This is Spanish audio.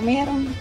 comieron.